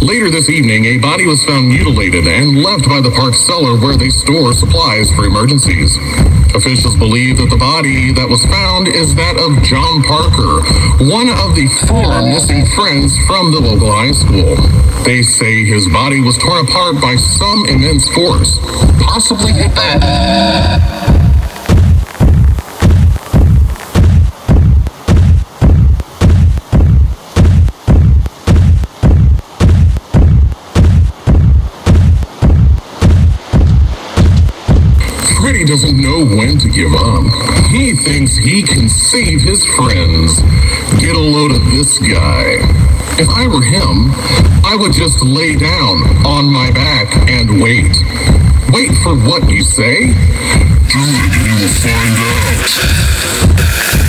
Later this evening, a body was found mutilated and left by the park cellar where they store supplies for emergencies. Officials believe that the body that was found is that of John Parker, one of the four missing friends from the local high school. They say his body was torn apart by some immense force, possibly hit that. Freddy doesn't know when to give up. He thinks he can save his friends. Get a load of this guy. If I were him, I would just lay down on my back and wait. Wait for what you say? Do you will find out.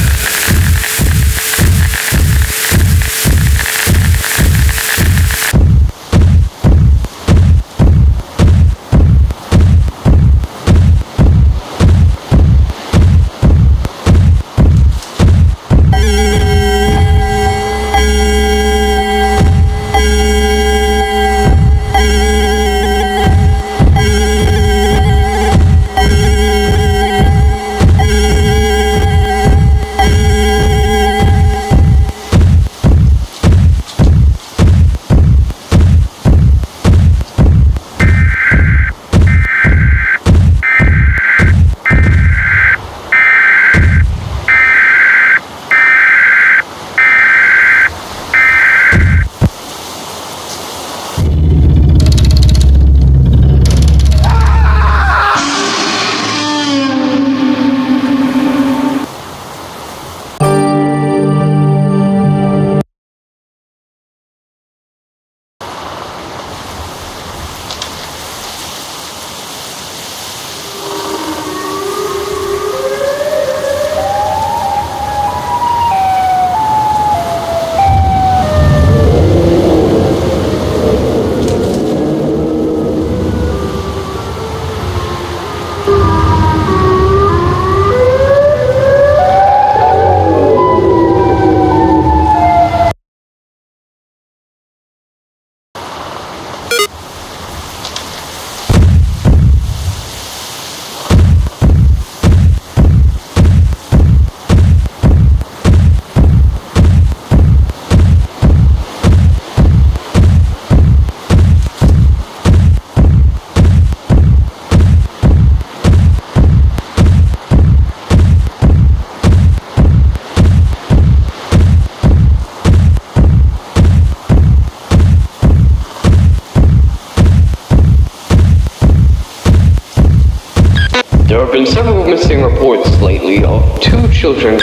There have been several missing reports lately of two children